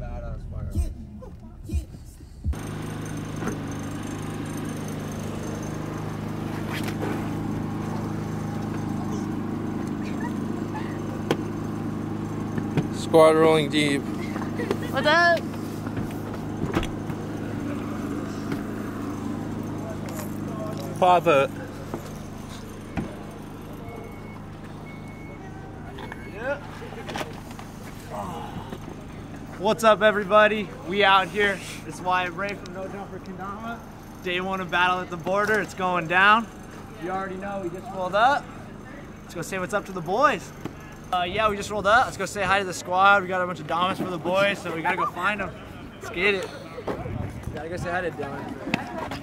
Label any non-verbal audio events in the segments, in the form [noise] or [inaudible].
Badass fire. Squad rolling deep. What's up? Pop What's up, everybody? We out here. It's Wyatt Bray from No Jumper Kendama. Day one of Battle at the Border. It's going down. You already know we just rolled up. Let's go say what's up to the boys. Uh, yeah, we just rolled up. Let's go say hi to the squad. We got a bunch of Damas for the boys, so we gotta go find them. Let's get it. Gotta go say hi to Dylan.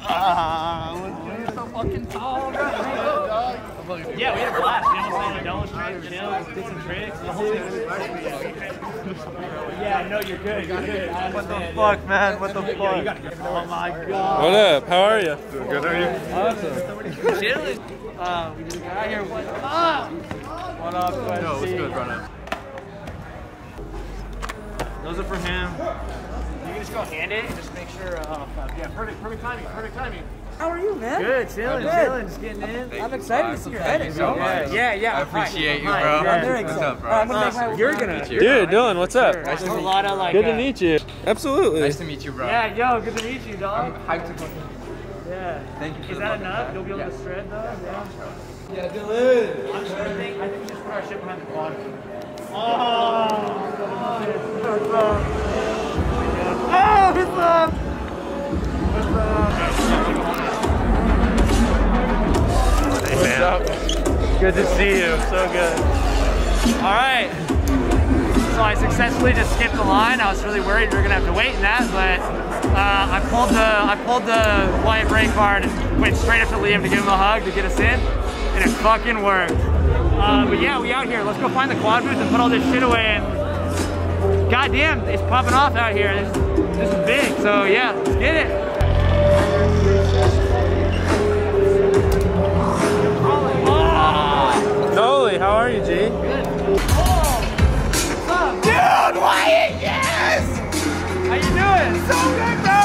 Ah, you're so fucking tall, Yeah, we had a blast. Almost had a double straight, chill, did some tricks. The whole Yeah, I know you're good. You're good. What the fuck, man? What the fuck? Oh my god. What up? How are you? Good, are you? Awesome. Chilling. Uh, we just got here. What up? What up, Quincy? No, what's good, brother? Those are for him. You can just go hand it and just make sure. Uh, yeah, perfect, perfect timing, perfect timing. How are you, man? Good, chilling, Good. chilling, just getting in. I'm excited to see your edits. so bro. much. Yeah, yeah. I appreciate you, bro. I'm very What's excited. up, bro? All right, I'm gonna make my You're gonna. Dude, Dylan, what's up? There's a lot of like. Good to uh, meet you. Absolutely. Nice to meet you, bro. Yeah, yo, good to meet you, dog. Hyped to fucking Yeah. Thank you for Is the that enough? time. You'll be able Yeah. to shred though. Yeah. Yeah, Dylan. I'm just gonna think. I think we just put our shit behind the quad. Oh. What's up? Oh, what's up? Up? What's up? Good to see you. So good. All right. So I successfully just skipped the line. I was really worried we were gonna have to wait in that, but uh, I pulled the I pulled the Wyatt Bray card and went straight up to Liam to give him a hug to get us in, and it fucking worked. Uh, but yeah, we out here. Let's go find the quad booth and put all this shit away. And goddamn, it's popping off out here. This, this is big. So yeah, let's get it. Noli, how are you, G? Dude, Wyatt, yes! How you doing? So good, bro.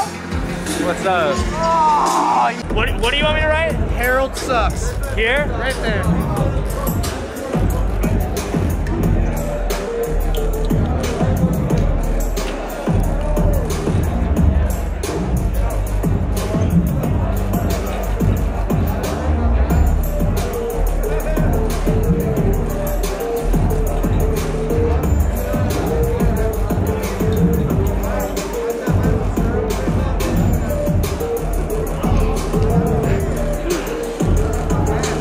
What's up? Oh, what, what do you want me to write? Harold sucks. Here? Right there.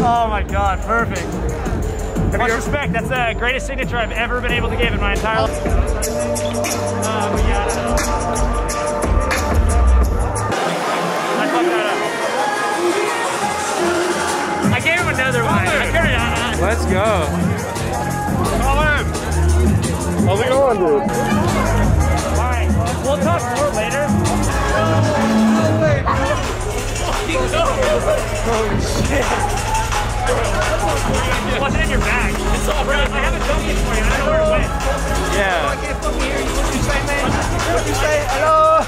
Oh my god, perfect. Much respect, that's the greatest signature I've ever been able to give in my entire life. Um, yeah, I don't know. I fucked that up. I gave him another one. I turned it on. Let's go. Colin! How's it going, dude? Alright, we'll talk more later. Holy shit. It wasn't in your bag. It's all right. I have a junkie for you. I don't know where it went. Yeah. What you say? Hello.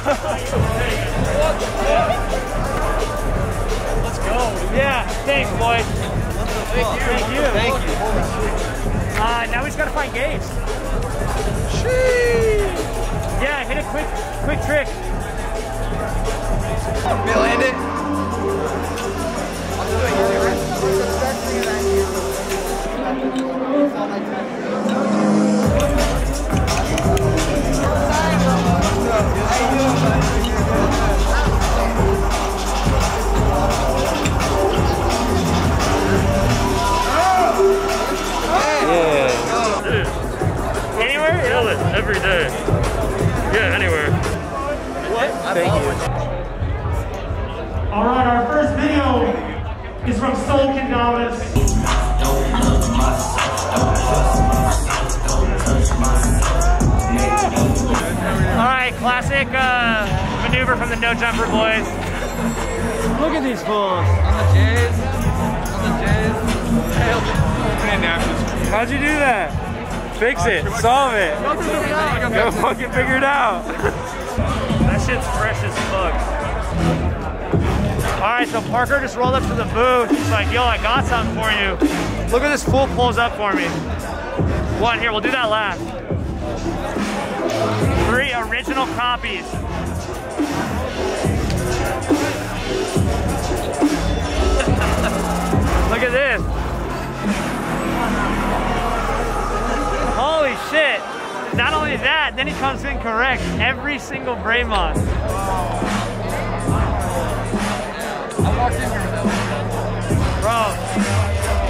Let's go. Yeah. Thanks, boy. Thank you. Thank you. Uh, now we just gotta find Gage. Yeah, hit a quick, quick trick. Me land it. Anywhere? Kill it every day. Yeah, anywhere. What? All right, our first video from Sol Kendamas. All right, classic uh, maneuver from the no jumper boys. Look at these fools. On the J's. On the J's. How'd you do that? Fix it. Solve it. Go fucking figure it out. That shit's fresh as fuck. All right, so Parker just rolled up to the booth. He's like, yo, I got something for you. Look at this fool pulls up for me. One, here, we'll do that last. Three original copies. [laughs] Look at this. Holy shit. Not only that, then he comes in correct every single Braymon.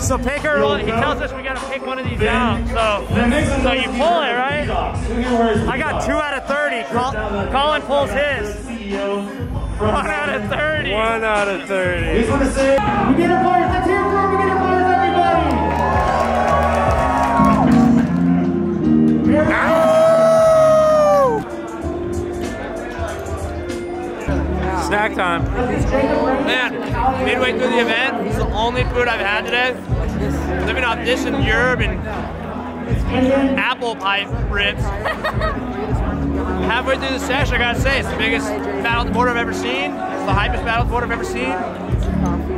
So pick her, he tells us we gotta pick one of these out. So, so you pull it, right? I got two out of 30. Col- Colin pulls his. One out of 30. One out of 30. Just want to say, beginner players, let's hear Snack time. Man, midway through the event, it's the only food I've had today. Living off this and yerb and apple pie ribs. Halfway through the session, I gotta say, it's the biggest battle at the border I've ever seen. It's the hypest battle at the border I've ever seen.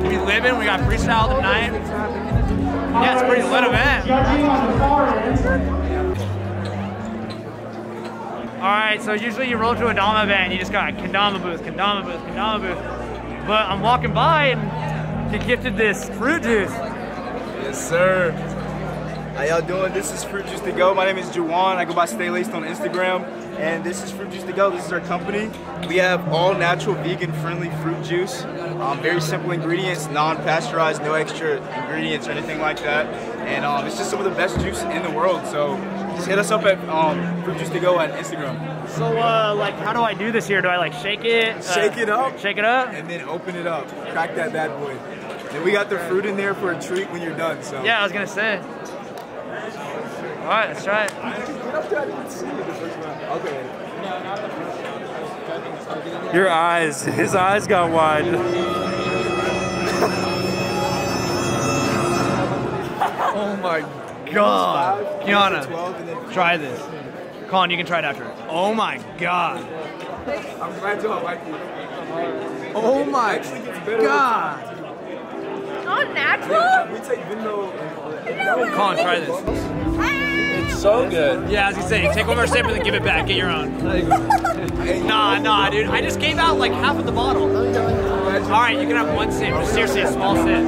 We living, we got freestyle tonight. Yeah, it's a pretty lit event. All right, so usually you roll to a Dama event, you just got kendama booth, kendama booth, kendama booth. But I'm walking by and get gifted this fruit juice. Yes, sir. How y'all doing? This is Fruit Juice to Go. My name is Juwan. I go by Stay Laced on Instagram. And this is Fruit Juice to Go. This is our company. We have all natural, vegan friendly fruit juice. Um, very simple ingredients, non pasteurized, no extra ingredients or anything like that. And um, it's just some of the best juice in the world. So just hit us up at um, Fruit Juice to Go on Instagram. So, uh, like, how do I do this here? Do I like shake it? Uh, Shake it up. Shake it up? And then open it up. Crack that bad boy. And we got the fruit in there for a treat when you're done. So Yeah, I was gonna say. All right, let's try it. Okay. Your eyes. His eyes got wide. [laughs] Oh my god. Kiana, 12 try this. Colin, you can try it after. Oh my god. I'm glad y'all like oh it. Oh my Actually gets better god. Not natural? We take Vino. Colin, try this. It's So good. Yeah, I was gonna say, take one more sip and then give it back. Get your own. Nah, nah, dude. I just gave out like half of the bottle. All right, you can have one sip. Seriously, a small sip.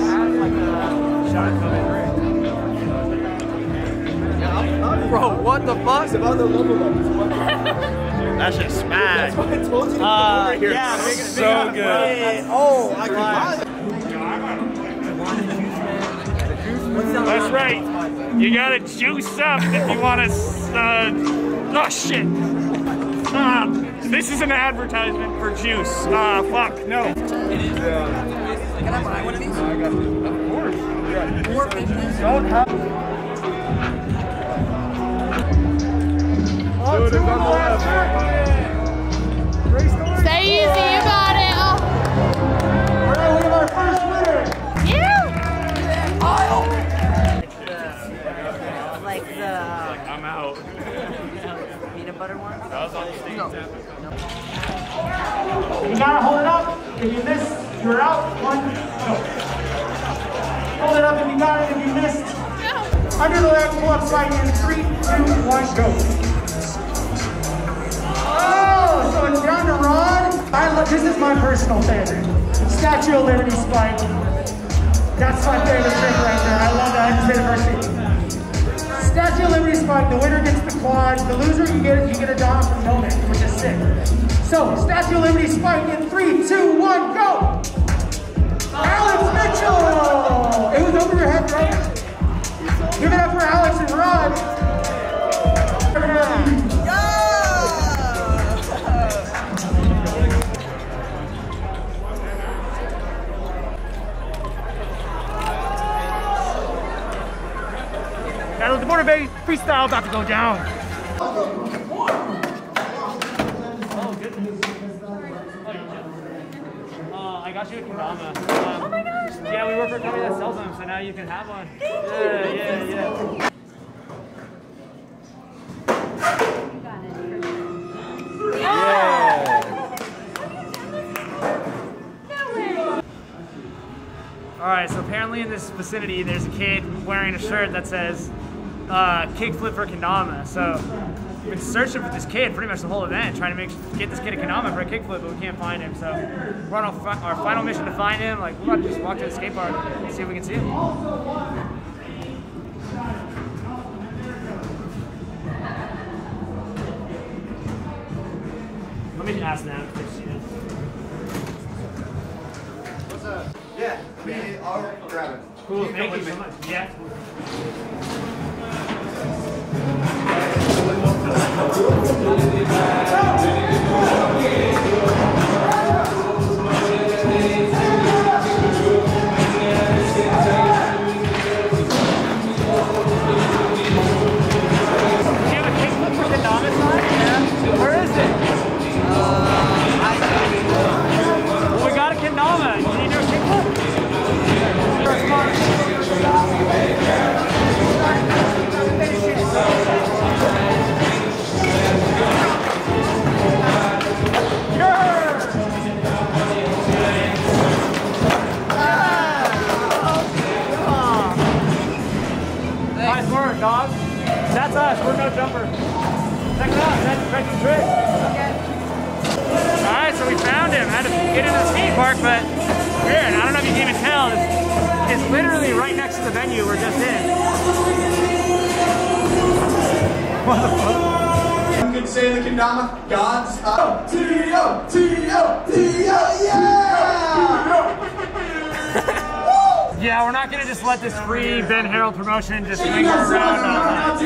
[laughs] Bro, what the fuck? About the level up. That shit smash. I told you. Uh, yeah, big, So good. Oh, I I can buy That's right. You gotta juice up if you want to. Uh, oh shit. Uh, this is an advertisement for juice. Ah, fuck no. Can I buy one of these? Stay easy, you got it. Oh. All right, we have our first winner. Like the I'm out. peanut butter one? That was on the steam. You gotta hold it up. If you miss, you're out. One, go. Hold it up if you got it. If you missed, under the leg, pull up side in three, two, one, go. To Ron. I love, this is my personal favorite. Statue of Liberty Spike. That's my favorite trick right there. I love that. I just hit it first. Statue of Liberty Spike. The winner gets the quad. The loser, you get you get a dom from Nomad, which is sick. So, Statue of Liberty Spike in three, two, one, go. Alex Mitchell. It was over your head, right? Give it up for Alex and Rod. Battle of the Border Bay freestyle about to go down. Oh, goodness. Uh, I got you a kendama. Um, oh my gosh! Yeah, we work for a company that sells them, so now you can have one. yeah, yeah, yeah. All right, so apparently in this vicinity, there's a kid wearing a shirt that says uh, "Kickflip for Kendama." So we've been searching for this kid pretty much the whole event, trying to make get this kid a kendama for a kickflip, but we can't find him. So we're on our, fi- our final mission to find him. Like we're about to just walk to the skate park and see if we can see him. Let me ask them if they see. Yeah, we, I'll grab it. Cool, thank you so much. Yeah. Let's go. Right, so we found him. Had to get into the skate park, but weird. I don't know if you can even tell. It's, it's literally right next to the venue we're just in. You can say the kendama, God's up. T-O, T-O, T-O, yeah! Yeah, we're not gonna just let this free Ben Harold promotion just hang around.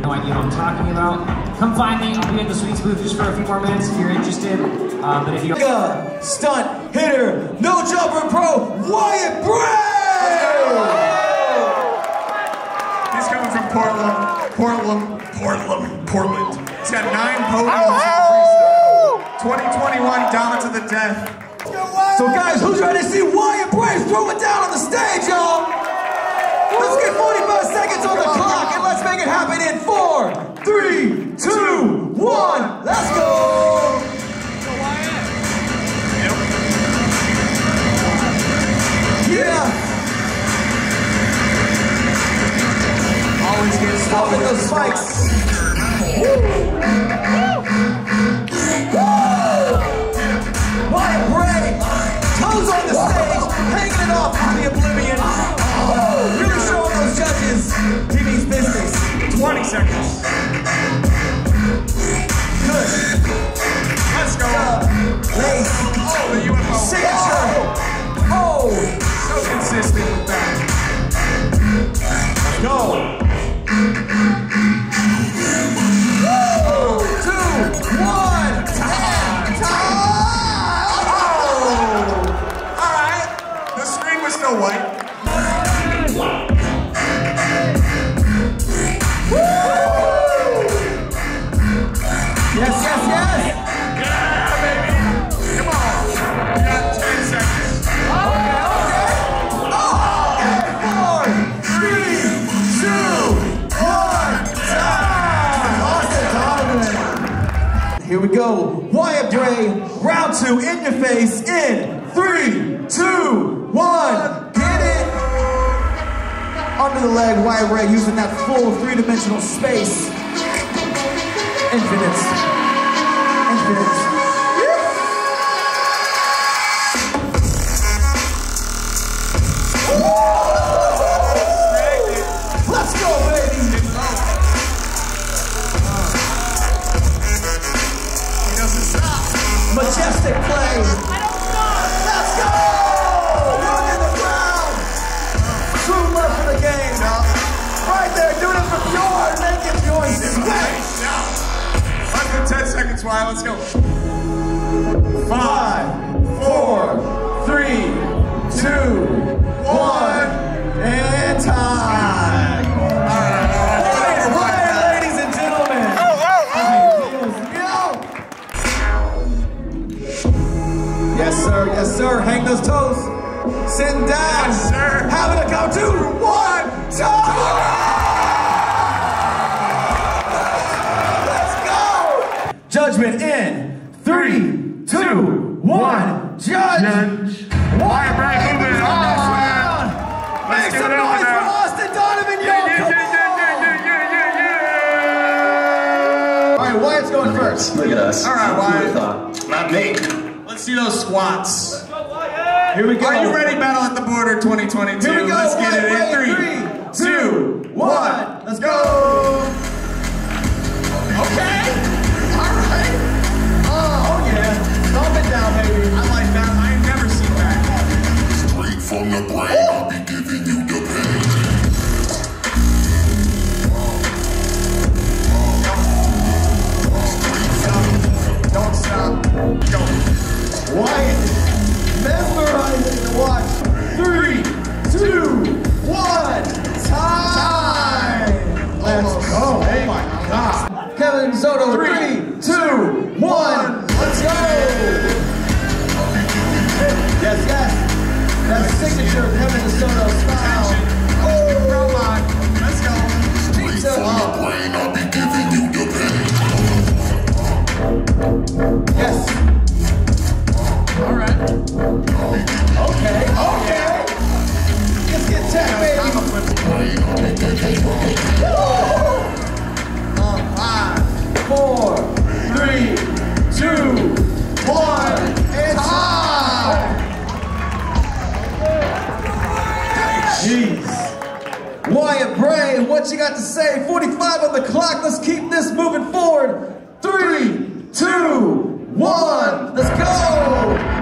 no idea what I'm talking about. Come find me. I'll be in the Sweets booth just for a few more minutes if you're interested. Um, but if you Gun, stunt, hitter, no jumper pro, Wyatt Bray! He's coming from Portland, Portland, Portland, Portland. He's got nine podiums in freestyle. 2021 down to the death. So guys, who's ready to see Wyatt Bray throw it down on the stage, y'all? Let's 45 seconds on the clock and let's make it happen in four, three, two, one, let's go! Yeah! Always gets Stop with those spikes! Wyatt Bray, toes on the stage, hanging it off into the oblivion resistance. 20 seconds. Good. Let's go. Lace. Oh, the UFO. Signature. Oh. So consistent with that. Go. white. Go. Wyatt Bray, round two, in your face, in three, two, one. Get it. Under the leg, Wyatt Bray using that full three-dimensional space. Infinite. Five, four, three, two, one, and time. Wyatt, Wyatt, ladies and gentlemen. Oh, oh, oh. Yes, sir. Yes, sir. Hang those toes. Sitting down. Yes, sir. Having a go. Two, one, time. Let's go. Judgment in three, two, one. Judge. Wyatt Bray moving on this one. Make Let's give some it up noise for. Austin Donovan, yo. Yeah, Come yeah, yeah, on. yeah, yeah, yeah, yeah. All right, Wyatt's going first. Look at us. All right, Wyatt. Wyatt. Not me. Let's see those squats. Here we go. Are you ready, Battle at the Border 2022? Here we go. Let's get it in Wyatt. three, two, one. Let's go. Wyatt. Mesmerizing to watch. Three, two, one. Time. Let's go. Oh my God. Kevin Soto. Three, two, one. Let's go. Yes, yes. That signature Kevin Soto style. Come on. Let's go. Straight oh. from four, three, two, one, and time. Jeez. Wyatt Bray, what you got to say? 45 on the clock. Let's keep this moving forward. Three, two, one. Let's go.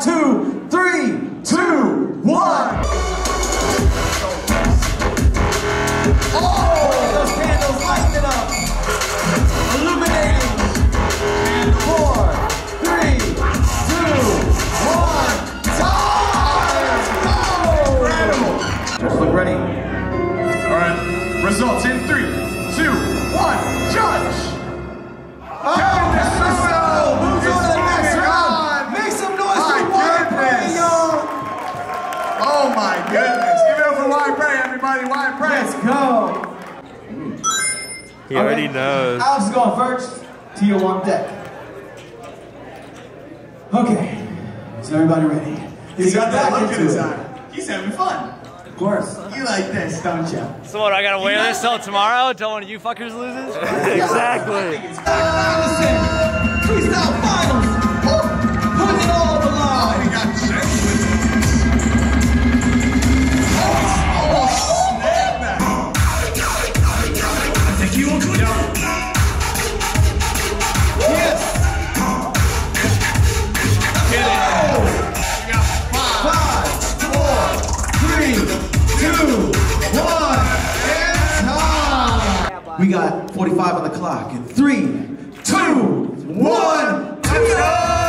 Two, He already Okay. knows. Alex is going first. Tia on deck. Okay. Is everybody ready? He's got that look in into his eye. He's having fun. Of course. You like this, don't you? So what, I gotta wear this till tomorrow until one of you fuckers loses? [laughs] exactly. Freestyle finals. We got 45 on the clock. In three, two, one, let's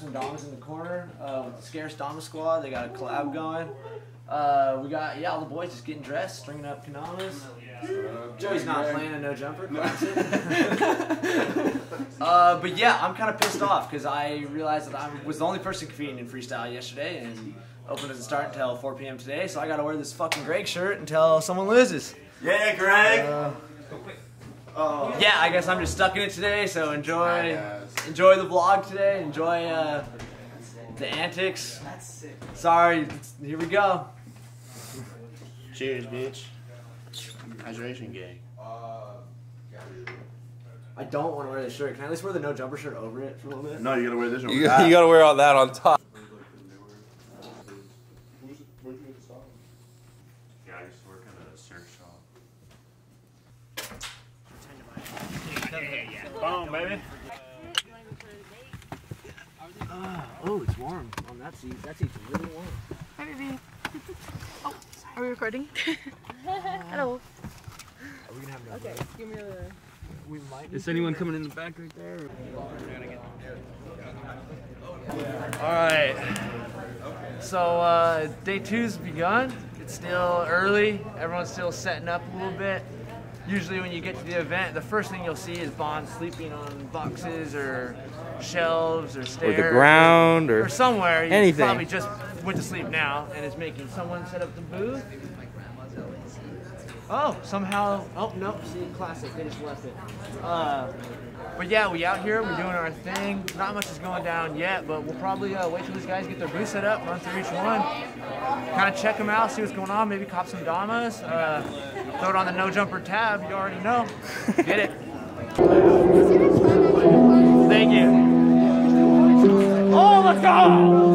some Damas in the corner uh, with the Scarce Dama squad. They got a collab going. Uh, we got yeah, all the boys just getting dressed, stringing up kendamas. Joey's not playing a no jumper. [laughs] uh, but yeah, I'm kind of pissed off because I realized that I was the only person competing in freestyle yesterday, and Open doesn't start until 4 p.m. today, so I got to wear this fucking Greg shirt until someone loses. Yeah, Greg. Uh, yeah, I guess I'm just stuck in it today. So enjoy, enjoy the vlog today. Enjoy uh, the antics. Sorry, here we go. Cheers, bitch. Hydration gang. I don't want to wear this shirt. Can I at least wear the no jumper shirt over it for a little bit? No, you gotta wear this one. You, you gotta wear all that on top. Yeah, I used to work at a surf shop. Boom, baby. Oh, it's warm on that seat. That seat's really warm. Hi, baby. [laughs] Oh, are we recording? [laughs] Hello. Are we gonna have no Okay, give me the. We might. Is anyone coming in the back right there? All right. So uh, day two's begun. It's still early. Everyone's still setting up a little bit. Usually, when you get to the event, the first thing you'll see is Bond sleeping on boxes or shelves or stairs or the ground or or somewhere. He anything. Probably just went to sleep now and is making someone set up the booth. Oh, somehow. Oh no! See, classic. They just left it. Uh, but yeah, we out here. We're doing our thing. Not much is going down yet, but we'll probably uh, wait till these guys get their booth set up, run through each one, kind of check them out, see what's going on. Maybe cop some damas. Uh, throw it on the no jumper tab. You already know. Get it. [laughs] Thank you. I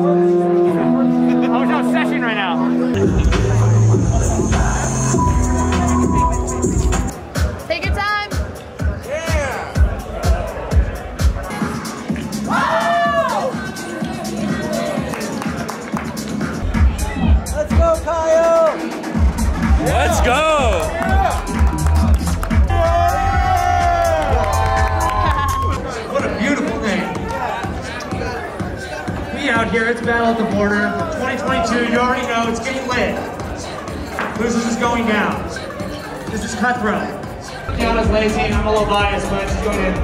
Battle at the Border. 2022, you already know, it's getting lit. Losers is going down. This is cutthroat. Kiana's lazy, I'm a little biased, but she's going in.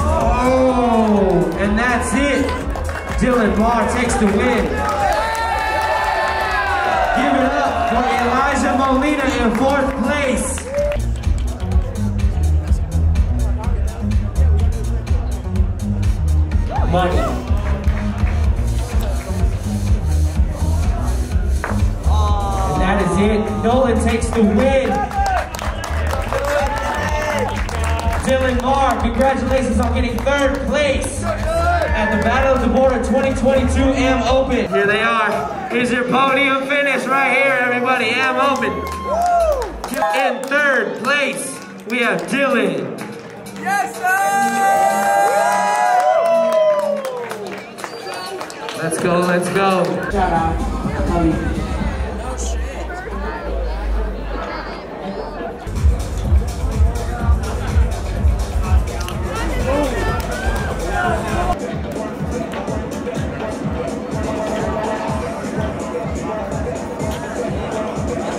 Oh, and that's it. Dylan Barr takes the win. In fourth place. Money. And that is it. Nolan takes the win. Dylan Marr, congratulations on getting third place at the Battle of the Border 2022 AM Open. Here they are. Here's your podium finish right here, everybody. AM Open. In third place, we have Dylan. Yes, sir! Let's go, let's go. Shout out.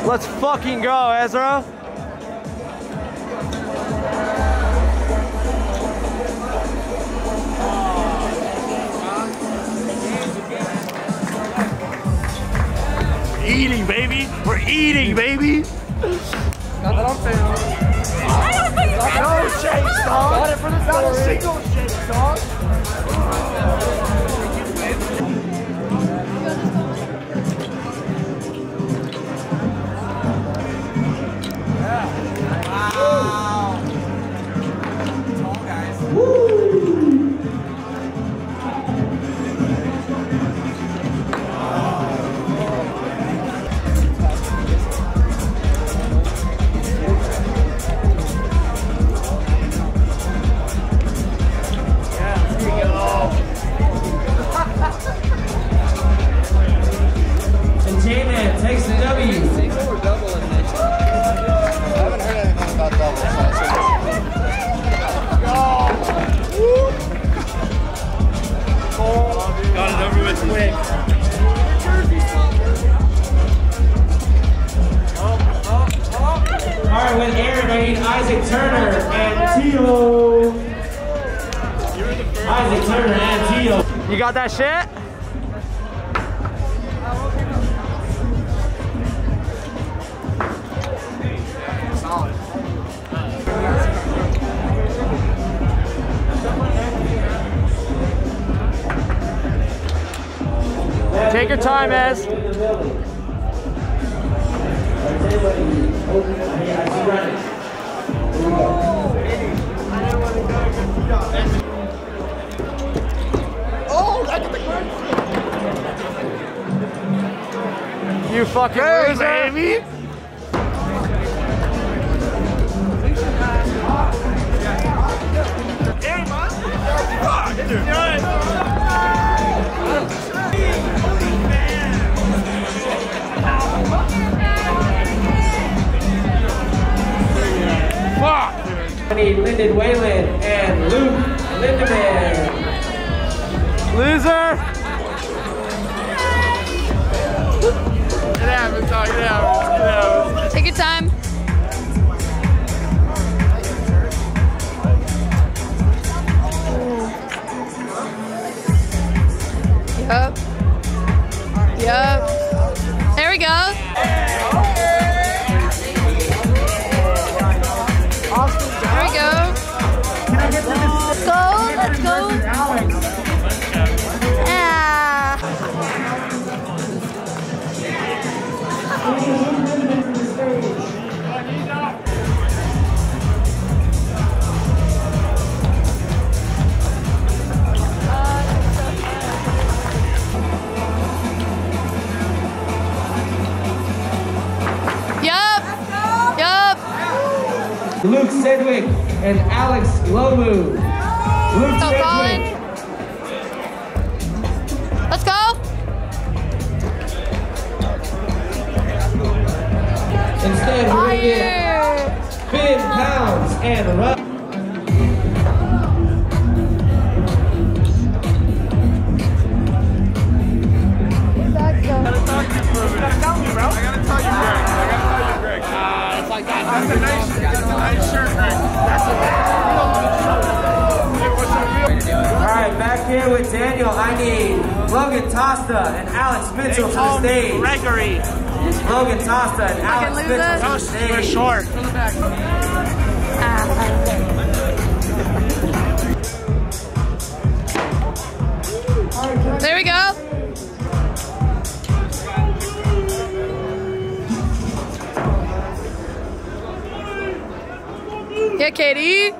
Let's fucking go, Ezra. Eating, baby. We're eating, baby. Not that I'm saying. No shakes, dog. Got it for the Not a single shake, dog. Lyndon Whalen and Luke Lindemann. Loser. It happens, dog. It happens. It happens. Take your time. Yup. Yup. Luke Sedgwick, and Alex Lomu. Luke So. Here with Daniel, I need Logan Tosta and Alex Mitchell to the stage. Gregory. Logan Tosta and Alex Mitchell it? to the We're stage. short. Ah. There we go. Yeah, Katie.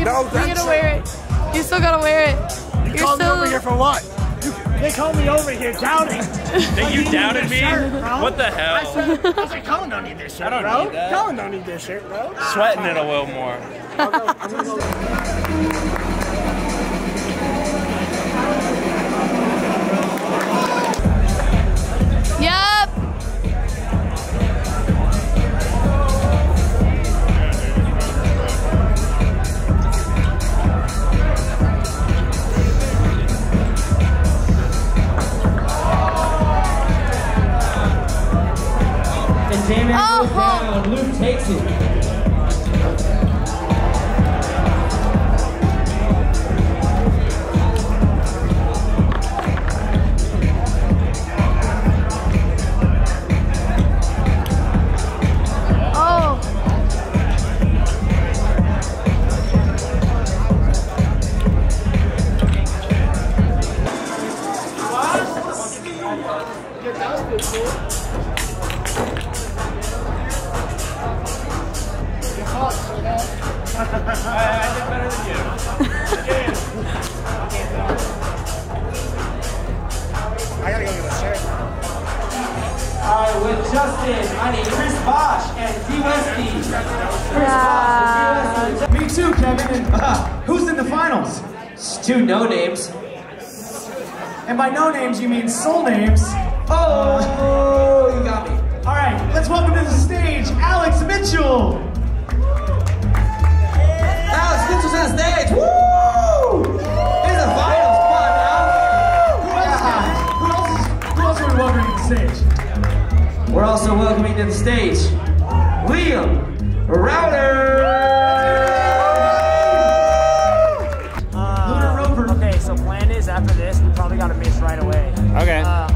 You, No, you that's gotta wear it. You still gotta wear it. You You're called me over here for what? They called me over here doubting. That you doubted me? What the hell? I said, I was like, Colin don't need this shirt, I don't bro. need that. Colin don't need this shirt, bro. Sweating it a little more. Luke takes it. And by no names, you mean soul names. Oh, you got me. All right, let's welcome to the stage Alex Mitchell. Alex Mitchell's on stage. Woo! The finals. Come on now. Who else, who else, is, who else are we welcoming to the stage? We're also welcoming to the stage Liam Router. Okay. Uh,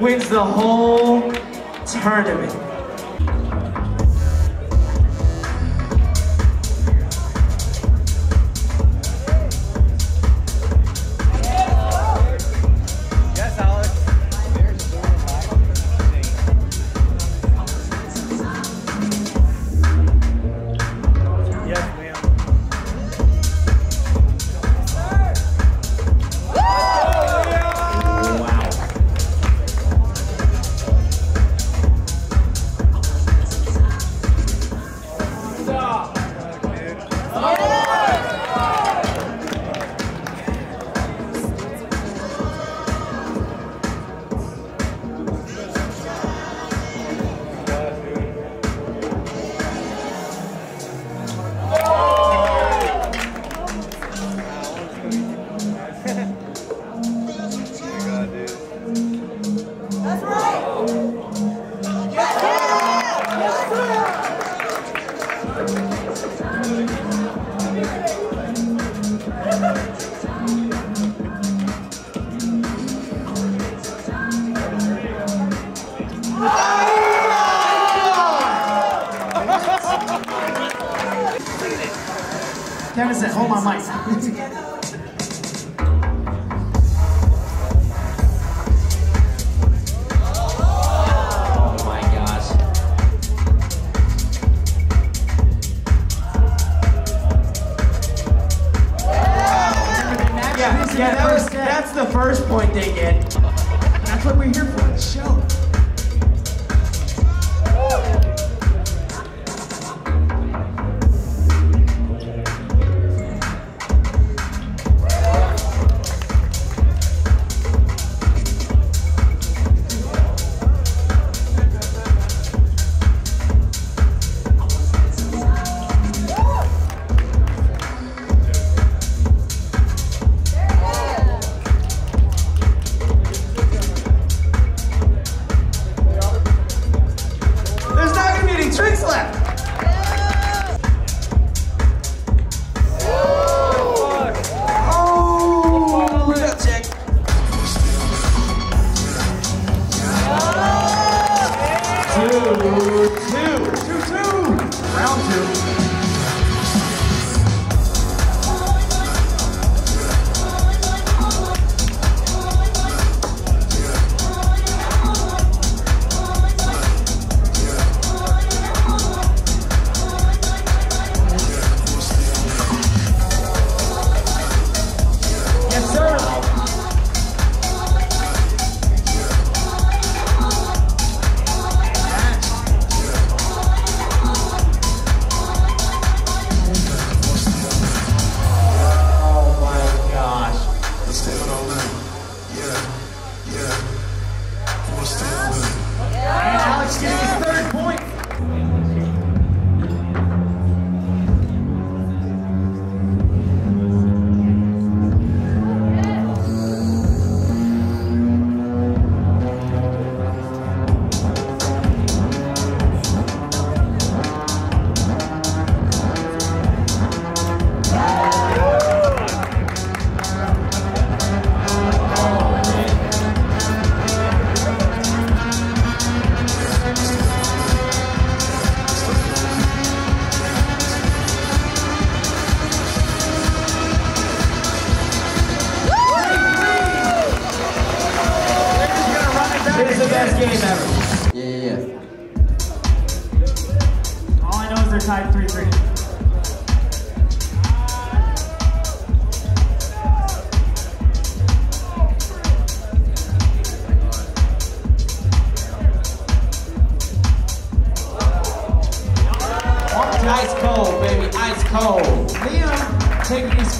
wins the whole tournament. Kevin said, hold my mic.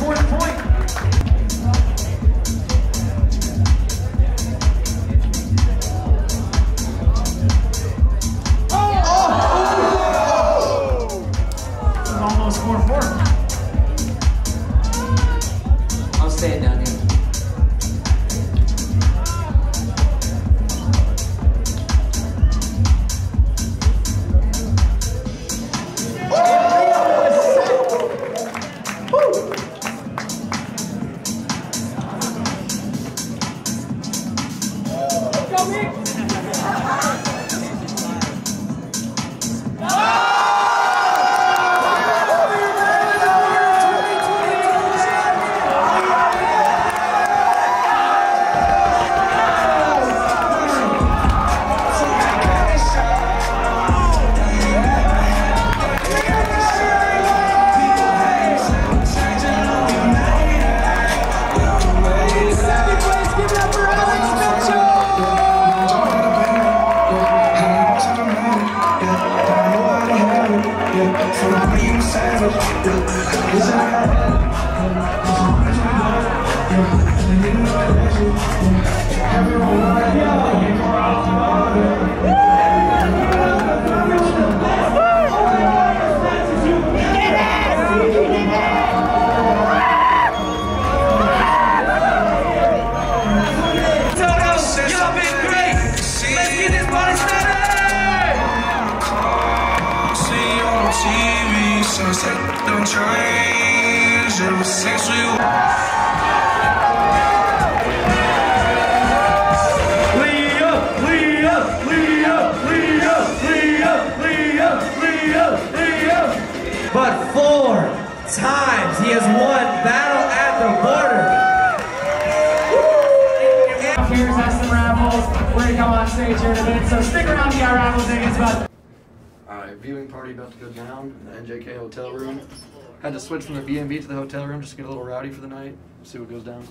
Fourth go down in the NJK hotel room. Had to switch from the B&B to the hotel room just to get a little rowdy for the night. See what goes down.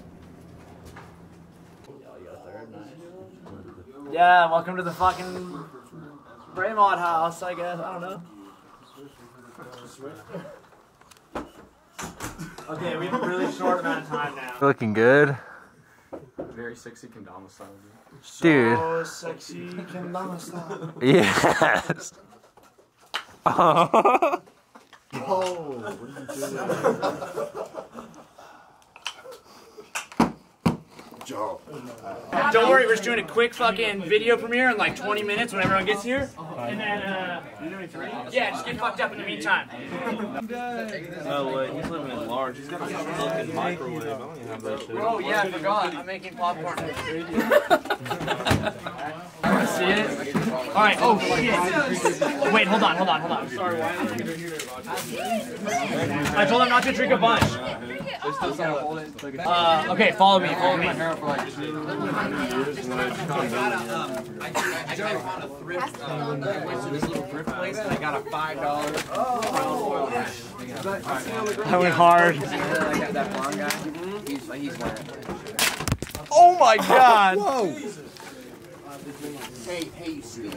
Yeah, welcome to the fucking Braymont house, I guess. I don't know. Okay, we have a really short amount of time now. Looking good. Very sexy kendama style. Dude. So sexy, kendama style. [laughs] Yes. Oh, Joe. Don't worry, we're just doing a quick fucking video premiere in like 20 minutes when everyone gets here. And then, uh, yeah, just get fucked up in the meantime. No way, he's living in large. He's got a fucking microwave. I don't even have that shit. Oh, yeah, I forgot. I'm making popcorn. [laughs] See it? Alright, oh shit. Wait, hold on, hold on, hold on. Sorry, why? I told him not to drink a bunch. Uh, okay, follow me, follow me. I found a thrift. I went to this little thrift place and I got a five dollar crown oil hat. I went hard. That, that blonde guy. He's he's wearing it. Oh my god! Whoa! Hey, hey, you see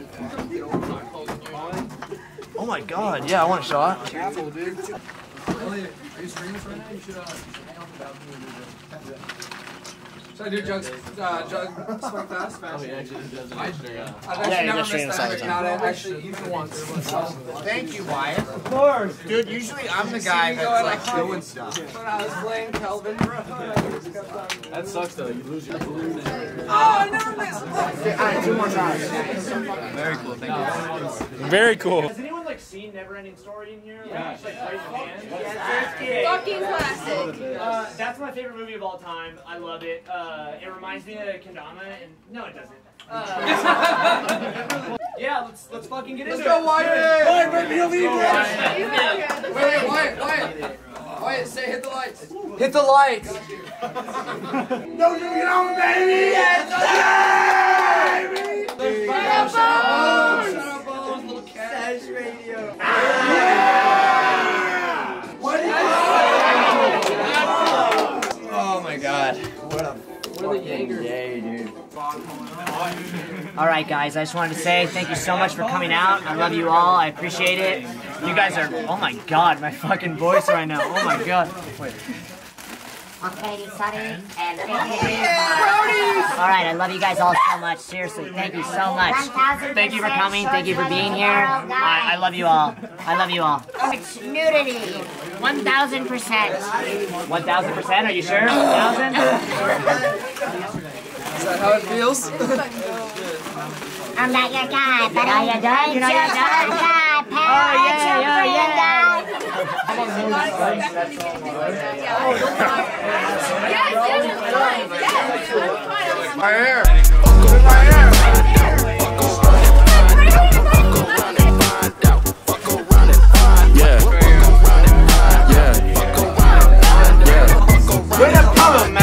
Oh my god, yeah, I want a shot. Careful, dude. Are you streaming right now? You should uh, hang out the balcony and do the. Should I do jugs, uh, jug, smoke fast? Oh, yeah, actually, does it. I've actually you never missed that the account. time. Actually even once. Thank you, Wyatt. Of course. Dude, usually I'm the guy that's like doing stuff. When I was playing Kelvin, That sucks though. You lose your balloon. Oh, I never missed. Alright, two more tries. Very cool. Thank you. Very cool. Has anyone like seen Neverending Story in here? Yeah. Like, just, like raise your hand. Yes, Fucking classic. Uh, that's my favorite movie of all time. I love it. Uh, it reminds me of Kendama, and no, it doesn't. Uh, [laughs] yeah, let's let's fucking get Let's into go, it. Wyatt! Wyatt, bring me a lead. Wait, wait, Wyatt, Wyatt. Wyatt, say hit the lights. Hit the lights. Don't [laughs] you get on, baby! Yes, baby! Shut up, All right, guys. I just wanted to say thank you so much for coming out. I love you all. I appreciate it. You guys are. Oh my god, my fucking voice right now. Oh my god. Wait. Okay, Sunny and All right, I love you guys all so much. Seriously, thank you so much. Thank you for coming. Thank you for being here. I, I love you all. I love you all. It's nudity. 1,000%. 1,000%? Are you sure? 1,000? [laughs] Is that how it feels? [laughs] I'm not your guy, but Not your guy? You're not your guy? guy, pal. Oh, yeah, yeah, yeah. My oh, hair. Yeah. Yeah. Yeah. Where the power, man?